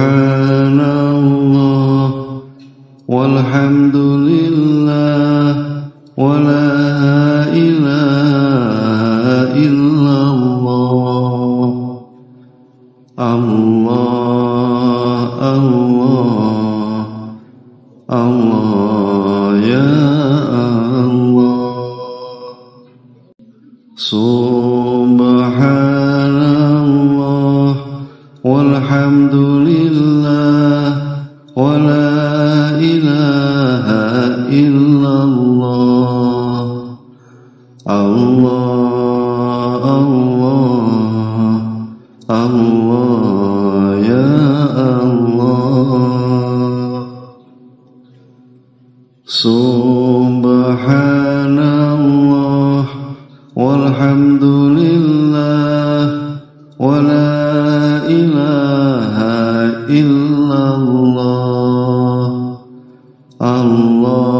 سبحان الله والحمد لله ولا إله إلا الله الله الله الله يا الله سبحان الله والحمد الله الله الله الله يا الله سبحان الله والحمد لله ولا إله إلا الله الله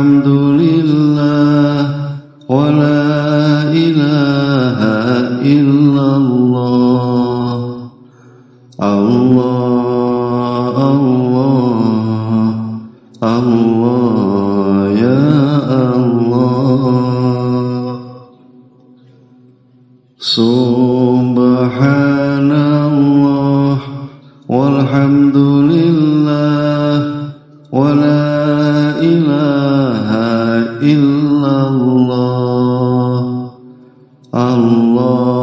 والحمد لله ولا إله إلا الله الله الله الله يا الله سبحان الله والحمد لله ولا Allah. Allah.